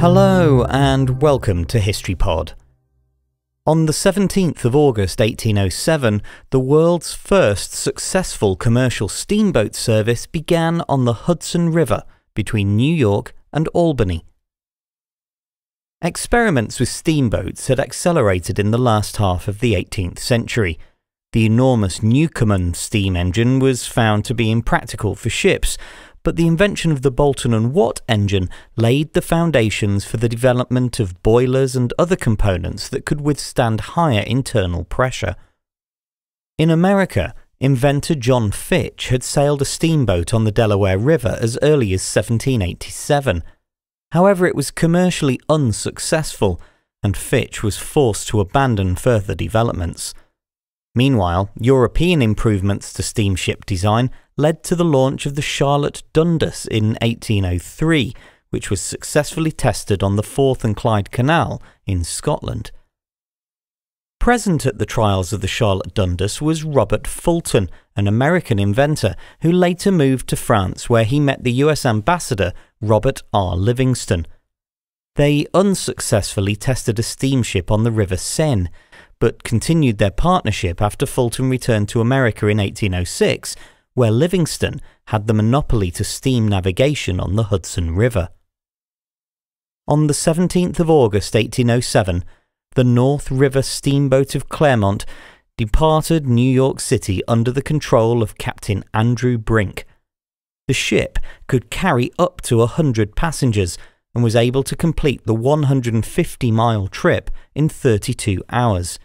Hello and welcome to HistoryPod. On the 17th of August 1807, the world's first successful commercial steamboat service began on the Hudson River between New York and Albany. Experiments with steamboats had accelerated in the last half of the 18th century. The enormous Newcomen steam engine was found to be impractical for ships, but the invention of the Boulton and Watt engine laid the foundations for the development of boilers and other components that could withstand higher internal pressure. In America, inventor John Fitch had sailed a steamboat on the Delaware River as early as 1787. However, it was commercially unsuccessful, and Fitch was forced to abandon further developments. Meanwhile, European improvements to steamship design led to the launch of the Charlotte Dundas in 1803, which was successfully tested on the Forth and Clyde Canal in Scotland. Present at the trials of the Charlotte Dundas was Robert Fulton, an American inventor who later moved to France where he met the US ambassador Robert R. Livingston. They unsuccessfully tested a steamship on the River Seine, but continued their partnership after Fulton returned to America in 1806 where Livingston had the monopoly to steam navigation on the Hudson River. On the 17th of August 1807, the North River steamboat of Clermont departed New York City under the control of Captain Andrew Brink. The ship could carry up to a hundred passengers and was able to complete the 150 mile trip in 32 hours.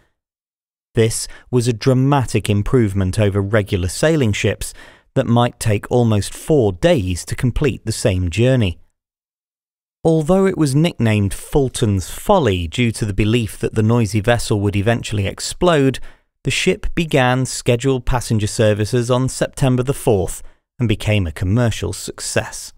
This was a dramatic improvement over regular sailing ships that might take almost four days to complete the same journey. Although it was nicknamed Fulton's Folly due to the belief that the noisy vessel would eventually explode, the ship began scheduled passenger services on September the 4th and became a commercial success.